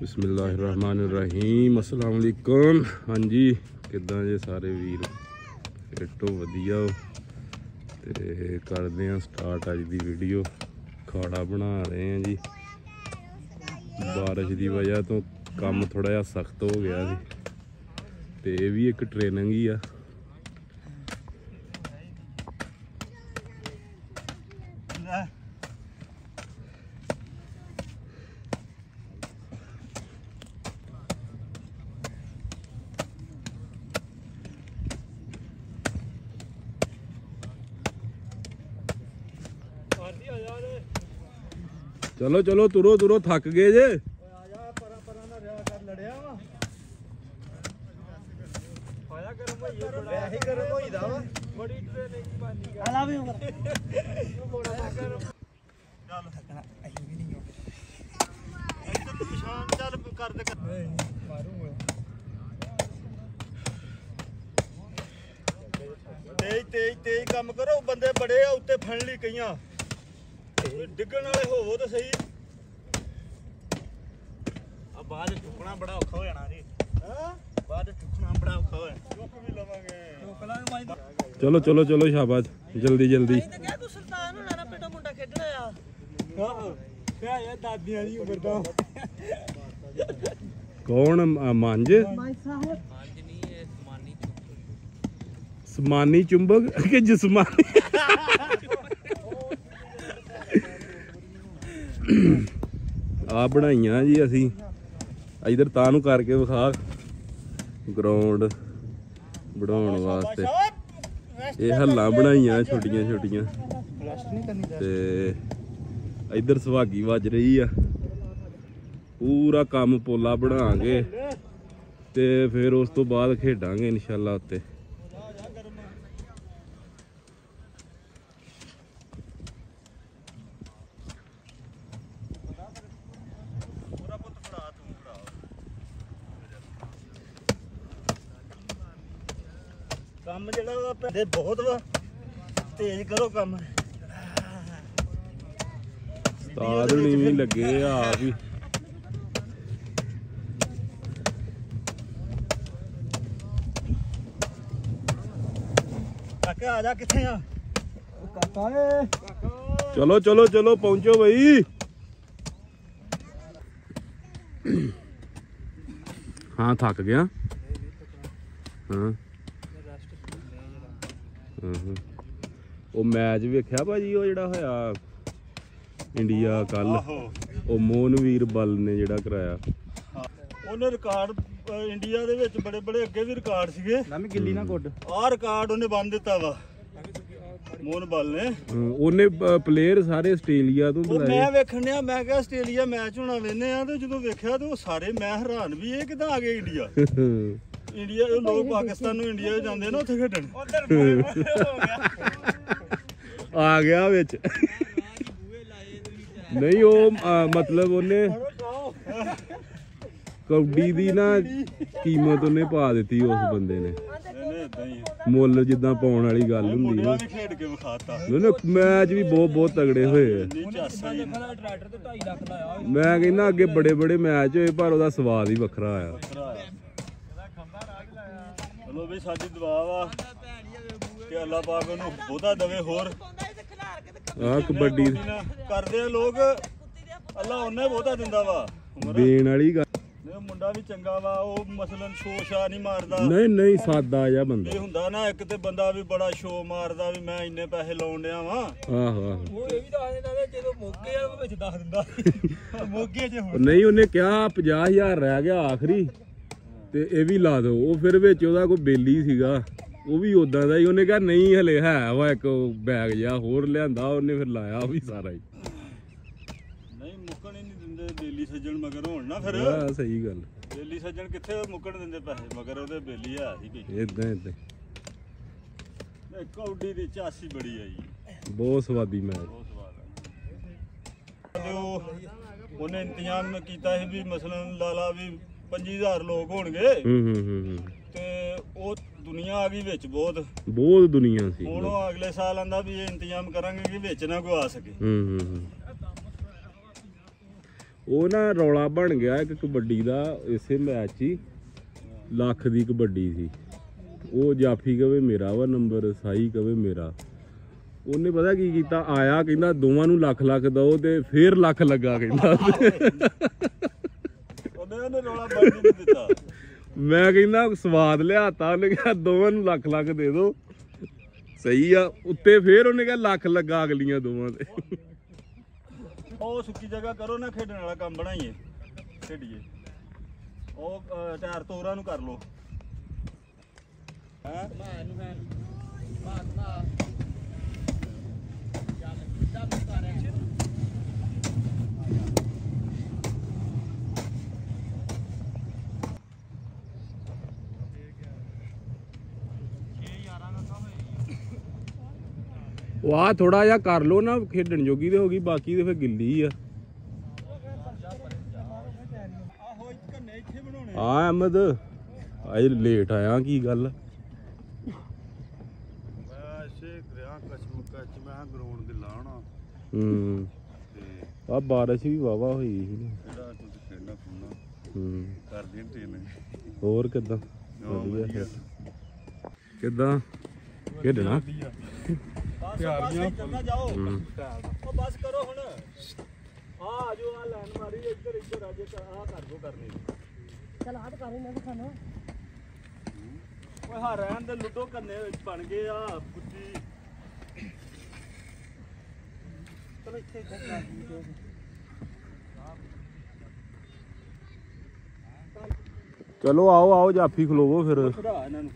ਬਿਸਮਿਲ੍ਲਾਹਿਰਰਹਿਮਾਨਿਰਰਹੀਮ। ਅਸਲਾਮ ਅਲੈਕੁਮ ਹਾਂਜੀ, ਕਿੱਦਾਂ ਜੇ ਸਾਰੇ ਵੀਰ? ਫਿੱਟੋ ਵਧੀਆ ਹੋ ਤੇ ਕਰਦੇ ਆ ਸਟਾਰਟ ਅੱਜ ਦੀ ਵੀਡੀਓ ਖਾੜਾ ਬਣਾ ਰਹੇ ਆ ਜੀ। ਬਾਰਿਸ਼ ਦੀ ਵਜ੍ਹਾ ਤੋਂ ਕੰਮ ਥੋੜਾ ਜਿਹਾ ਸਖਤ ਹੋ ਗਿਆ ਸੀ ਤੇ ਇਹ ਵੀ ਇੱਕ ਟ੍ਰੇਨਿੰਗ ਹੀ ਆ। ਚਲੋ ਚਲੋ ਤੁਰੋ ਤੁਰੋ ਥੱਕ ਗਏ ਜੇ। ਆਜਾ ਪਰਾਂ ਪਰਾਂ ਨਾ ਰਿਆ ਕਰ ਲੜਿਆ ਵਾ। ਆਇਆ ਗਰਮ ਹੋਈ ਬੜਾ। ਇਹੀ ਗਰਮ ਹੋਈਦਾ ਵਾ। ਬੜੀ ਟ੍ਰੇਨਿੰਗ ਬਾਨੀ ਕਰ ਆਲਾ ਵੀ ਉਮਰ। ਬੜਾ ਗਰਮ। ਚੱਲ ਥੱਕਣਾ ਅਸੀਂ ਵੀ ਨਹੀਂ ਇੱਧਰ ਤੂੰ ਪਛਾਣ ਚੱਲ ਕਰ ਦੇ ਮਾਰੂਗਾ ਤੇਜ ਤੇਜ ਤੇਜ ਕੰਮ ਕਰੋ ਬੰਦੇ ਬੜੇ ਆ ਉੱਤੇ ਫੜ ਲਈ ਕਈਆਂ। ਡਿੱਗਣ ਵਾਲੇ ਹੋਵੋ ਤਾਂ ਸਹੀ। ਆ ਬਾਅਦ ਚ ਚੁੱਕਣਾ ਬੜਾ ਔਖਾ ਹੋ ਜਾਣਾ ਜੀ। ਹਾਂ? ਬਾਅਦ ਚ ਚੁੱਕਣਾ ਬੜਾ ਔਖਾ ਹੋ ਜਾਣਾ। ਚੁੱਕ ਵੀ ਲਵਾਂਗੇ। ਚੁੱਕ ਲਾਂਗੇ ਚਲੋ ਚਲੋ ਚਲੋ ਸ਼ਾਬਾਸ਼ ਜਲਦੀ ਜਲਦੀ। ਤੇ ਕਿਹਾ ਤੂੰ ਸੁਲਤਾਨ ਹੋਣਾ ਨਾ ਪਿੰਡੋਂ ਮੁੰਡਾ ਖੇਡਣਾ ਆ ਹਾਂ ਕਿਆ ਯਾ ਦਾਦੀਆਂ ਦੀ ਉਮਰ ਦਾ। ਕੌਣ? ਮੰਜ ਮਾਈ ਸਾਹਿਬ। ਸਮਾਨੀ ਚੁੰਬਕ ਕਿ ਜਿਸਮਾਨੀ? ਆ ਬਣਾਈਆਂ ਜੀ ਅਸੀਂ। ਇਧਰ ਤਾਂ ਨੂੰ ਕਰਕੇ ਵਿਖਾ। ਗਰਾਊਂਡ ਬਣਾਉਣ ਵਾਸਤੇ। ਇਹ ਹੱਲਾਂ ਬਣਾਈਆਂ ਛੋਟੀਆਂ ਛੋਟੀਆਂ। ਤੇ ਇਧਰ ਸੁਹਾਗੀ ਵੱਜ ਰਹੀ ਆ। ਪੂਰਾ ਕੰਮ ਪੋਲਾ ਬਣਾਵਾਂਗੇ। ਤੇ ਫਿਰ ਉਸ ਤੋਂ ਬਾਅਦ ਖੇਡਾਂਗੇ ਇਨਸ਼ਾਅੱਲਾ ਉੱਤੇ ਪੂਰਾ ਪੁੱਤ ਫੜਾ ਤੂੰ ਫੜਾ ਕੰਮ ਜਿਹੜਾ ਵਾ ਪੈਦੇ ਬਹੁਤ ਵਾ ਤੇਜ਼ ਕਰੋ ਕੰਮ। ਉਸਤਾਦ ਨਹੀਂ ਵੀ ਲੱਗੇ ਆ ਹੀ ਕਾਕਾ ਆ ਜਾ ਕਿੱਥੇ ਆ? ਕਾਕਾ ਏ। ਚਲੋ ਚਲੋ ਚਲੋ ਪਹੁੰਚੋ ਬਈ। ਹਾਂ ਥੱਕ ਗਿਆ। ਹਾਂ। ਉਹ ਮੈਚ ਵੇਖਿਆ ਭਾਜੀ ਉਹ ਜਿਹੜਾ ਹੋਇਆ ਇੰਡੀਆ ਕੱਲ ਉਹ ਮੋਹਨਵੀਰ ਬੱਲ ਨੇ ਜਿਹੜਾ ਕਰਾਇਆ। ਉਹਨੇ ਰਿਕਾਰਡ ਇੰਡੀਆ ਦੇ ਵਿੱਚ ਬੜੇ ਬੜੇ ਅੱਗੇ ਵੀ ਰਿਕਾਰਡ ਸੀਗੇ। ਮੈਂ ਗਿੱਲੀ ਨਾ ਗੁੱਡ ਆਹ ਰਿਕਾਰਡ ਉਹਨੇ ਬੰਨ ਦਿੱਤਾ ਵਾ। ਮੋਹਨ ਬਲ ਨੇ। ਉਹਨੇ ਪਲੇਅਰ ਸਾਰੇ ਆਸਟ੍ਰੇਲੀਆ ਤੋਂ ਬੁਲਾਏ। ਮੈਂ ਵੇਖਣ ਡਿਆ ਮੈਂ ਕਿਹਾ ਆਸਟ੍ਰੇਲੀਆ ਮੈਚ ਹੋਣਾ ਵੇਨੇ ਆ ਤੇ ਜਦੋਂ ਵੇਖਿਆ ਤੇ ਉਹ ਸਾਰੇ ਮੈਂ ਹੈਰਾਨ ਵੀ ਇਹ ਕਿਦਾਂ ਆ ਗਏ ਇੰਡੀਆ? ਇੰਡੀਆ ਉਹ ਲੋਕ ਪਾਕਿਸਤਾਨ ਨੂੰ ਇੰਡੀਆ ਜਾਂਦੇ ਨਾ ਉੱਥੇ ਖੇਡਣ। ਆ ਗਿਆ ਵਿੱਚ। ਨਹੀਂ ਉਹ ਮਤਲਬ ਉਹਨੇ ਕੌਡੀ ਦੀ ਨਾ ਕੀਮਤ ਉਹਨੇ ਪਾ ਦਿੱਤੀ ਉਸ ਬੰਦੇ ਨੇ। ਮੁੱਲ ਜਿੱਦਾਂ ਪਾਉਣ ਵਾਲੀ ਗੱਲ ਹੁੰਦੀ ਨਾ। ਖੇਡ ਕੇ ਵਿਖਾਤਾ। ਉਹਨੇ ਮੈਚ ਵੀ ਬਹੁਤ ਬਹੁਤ ਤਗੜੇ ਹੋਏ ਆ। ਨਹੀਂ ਚਾਸਾ ਹੀ। ਟਰੈਕਟਰ ਤੇ 2.5 ਲੱਖ ਲਾਇਆ ਮੈਂ ਕਹਿੰਦਾ ਅੱਗੇ ਬੜੇ ਬੜੇ ਮੈਚ ਹੋਏ ਪਰ ਉਹਦਾ ਸਵਾਦ ਹੀ ਵੱਖਰਾ ਆ। ਚਲੋ ਵੀ ਸਾਡੀ ਦੁਆ ਵਾ ਕਿ ਅੱਲਾਹ ਪਾਕ ਉਹਨੂੰ ਬਹੁਤਾ ਦਵੇ ਹੋਰ। ਆ ਕਬੱਡੀ ਕਰਦੇ ਆ ਲੋਕ। ਅੱਲਾਹ ਉਹਨੇ ਬਹੁਤਾ ਦਿੰਦਾ ਵਾ। ਦੇਣ ਵਾਲੀ ਗੱਲ। ਨਹੀਂ ਮੁੰਡਾ ਵੀ ਚੰਗਾ ਵਾ ਉਹ ਮਸਲਨ ਸ਼ੋਸ਼ਾ ਨਹੀਂ ਮਾਰਦਾ। ਨਹੀਂ ਨਹੀਂ ਸਾਦਾ ਜਿਹਾ ਬੰਦਾ। ਇਹ ਹੁੰਦਾ ਨਾ ਇੱਕ ਤੇ ਬੰਦਾ ਵੀ ਬੜਾ ਸ਼ੋ ਮਾਰਦਾ ਵੀ ਮੈਂ ਇੰਨੇ ਪੈਸੇ ਲਾਉਣ ਡਿਆ ਵਾਂ। ਆਹੋ ਆਹੋ। ਉਹ ਇਹ ਵੀ ਦੱਸ ਦਿੰਦਾ ਵੀ ਜਦੋਂ ਮੋਗੇ ਆ ਵਿੱਚ ਦੱਸ ਦਿੰਦਾ। ਮੋਗੇ 'ਚ ਉਹ ਨਹੀਂ ਉਹਨੇ ਕਿਹਾ 50000 ਰਹਿ ਗਿਆ ਆਖਰੀ। ਤੇ ਇਹ ਵੀ ਲਾ ਦਿਓ। ਉਹ ਫਿਰ ਵਿੱਚ ਉਹਦਾ ਕੋਈ ਬੇਲੀ ਸੀਗਾ। ਉਹ ਵੀ ਉਦਾਂ ਦਾ ਹੀ। ਉਹਨੇ ਕਿਹਾ ਨਹੀਂ ਹਲੇ ਹੈ ਵਾ ਇੱਕ ਬੈਗ ਜਿਹਾ ਹੋਰ ਲਿਆਂਦਾ ਉਹਨੇ ਫਿਰ ਲਾਇਆ ਉਹ ਵੀ ਸਾਰਾ ਹੀ। ਨਹੀਂ ਮੁੱਕਣ ਹੀ ਨਹੀਂ ਦਿੰਦੇ। ਬੇਲੀ ਸੱਜਣ ਮਗਰ ਹੋਣ ਨਾ ਫਿਰ। ਆ ਸਹੀ ਗੱਲ। ਬੇਲੀ ਸੱਜਣ ਕਿੱਥੇ ਮੁੱਕਣ ਦਿੰਦੇ ਪੈਸੇ? ਮਗਰ ਉਹਦੇ ਬੇਲੀ ਆ ਸੀ ਵੀ ਇਦਾਂ ਇਦਾਂ ਇਹ ਕੌਡੀ ਦੀ ਚਾਸੀ ਬੜੀ ਆ ਜੀ। ਬਹੁਤ ਸਵਾਦੀ ਮੈਚ ਬਹੁਤ ਸਵਾਦ ਆ। ਉਹਨੇ ਇੰਤਜ਼ਾਮ ਕੀਤਾ ਸੀ ਵੀ ਮਸਲਨ ਲਾਲਾ ਵੀ 25000 ਲੋਕ ਹੋਣਗੇ। ਹੂੰ ਹੂੰ ਹੂੰ ਤੇ ਉਹ ਦੁਨੀਆ ਆ ਗਈ ਵਿੱਚ ਬਹੁਤ। ਬਹੁਤ ਦੁਨੀਆ ਸੀ। ਹੁਣ ਉਹ ਅਗਲੇ ਸਾਲ ਆਂਦਾ ਵੀ ਇਹ ਇੰਤਜ਼ਾਮ ਕਰਾਂਗੇ ਕਿ ਵਿੱਚ ਨਾ ਕੋਈ ਆ ਸਕੇ। ਹੂੰ ਹੂੰ ਹੂੰ। ਉਹ ਨਾ ਰੌਲਾ ਬਣ ਗਿਆ ਇੱਕ ਕਬੱਡੀ ਦਾ ਇਸੇ ਮੈਚ 'ਚ ਹੀ। ਲੱਖ ਦੀ ਕਬੱਡੀ ਸੀ। ਉਹ ਜਾਫੀ ਕਵੇ ਮੇਰਾ ਵਾ ਨੰਬਰ ਸਾਈ ਕਵੇ ਮੇਰਾ। ਉਹਨੇ ਪਤਾ ਕੀ ਕੀਤਾ? ਆਇਆ ਕਹਿੰਦਾ ਦੋਵਾਂ ਨੂੰ ਲੱਖ ਲੱਖ ਦਓ ਤੇ ਫੇਰ ਲੱਖ ਲੱਗਾ ਕਹਿੰਦਾ। ਨਹੀਂ ਦਿੱਤਾ। ਮੈਂ ਕਹਿੰਦਾ ਸਵਾਦ ਲਿਆਤਾ ਉਹਨੇ ਕਿਹਾ ਦੋਵਾਂ ਨੂੰ ਲੱਖ ਲੱਖ ਦੇ ਦਿਓ ਸਹੀ ਆ ਉੱਤੇ ਫੇਰ ਉਹਨੇ ਕਿਹਾ ਲੱਖ ਲੱਗਾ ਅਗਲੀਆਂ ਦੋਵਾਂ ਤੇ। ਉਹ ਸੁੱਕੀ ਜਗ੍ਹਾ ਕਰੋ ਨਾ ਖੇਡਣ ਵਾਲਾ ਕੰਮ ਬਣਾਈਏ। ਖੇਡੀਏ। ਉਹ ਚਾਰ ਤੋਰਾਂ ਨੂੰ ਕਰ ਲੋ ਹੈ? ਉਹ ਆ ਥੋੜਾ ਜਿਹਾ ਕਰ ਲੋ ਨਾ ਖੇਡਣ ਜੋਗੀ ਤੇ ਹੋ ਗਈ ਬਾਕੀ ਤੇ ਫੇਰ ਗਿੱਲੀ ਆ। ਆ ਅਹਿਮਦ ਅੱਜ ਲੇਟ ਆਇਆ ਕੀ ਗੱਲ? ਹੂੰ। ਆ ਬਾਰਿਸ਼ ਵੀ ਵਾਵਾ ਹੋਈ ਸੀ ਹੂੰ। ਟੀਮ ਹੋਰ ਕਿਦਾਂ? ਵਧੀਆ। ਕਿਦਾਂ? ਖੇਡਣਾ? ਤਿਆਰੀਆਂ ਚੱਲਦਾ ਜਾਓ। ਹੂੰ। ਉਹ ਬਸ ਕਰੋ ਹੁਣ। ਆ ਜੋ ਆ ਲਾਈਨ ਮਾਰੀ ਇੱਧਰ ਇੱਧਰ ਆ ਜੇ ਆ ਕਰ ਦੋ ਕਰਨੀ। ਚਲ ਆਹ ਕਰ ਇਹਨਾਂ ਦਾ ਖਾਣਾ। ਓਏ ਹਾਂ ਰਹਿਣ ਦੇ ਲੁੱਡੋ ਕੰਨੇ ਬਣ ਗਏ ਆ ਪੁੱਤੀ ਚਲੋ ਇੱਥੇ ਇੱਥੇ ਕਰ ਦਿਓ ਚਲੋ ਆਓ ਆਓ ਜਾਫੀ ਖਲੋਵੋ ਫਿਰ। ਖੜਾ ਇਹਨਾਂ ਨੂੰ।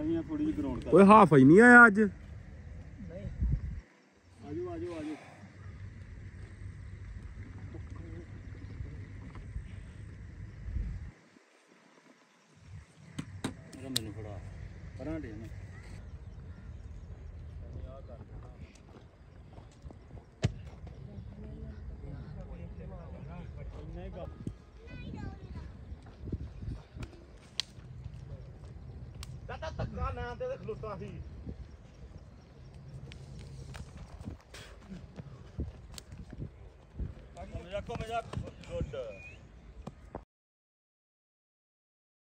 ਅਸੀਂ ਥੋੜੀ ਜਿਹੀ ਗਰਾਊਂਡ ਕਰ ਓਏ ਹਾਫ ਹੀ ਨਹੀਂ ਆਇਆ ਅੱਜ। ਆਜੋ ਆਜੋ ਆਜੋ। ਇਹਦਾ ਮੈਨੂੰ ਫੜਾ। ਪਰਾਂ ਦੇ ਨਾ ਦਾਦਾ ਧੱਕਾ ਨਾ ਤੇ ਖਲੋਤਾ ਸੀ। kommissar Schulte.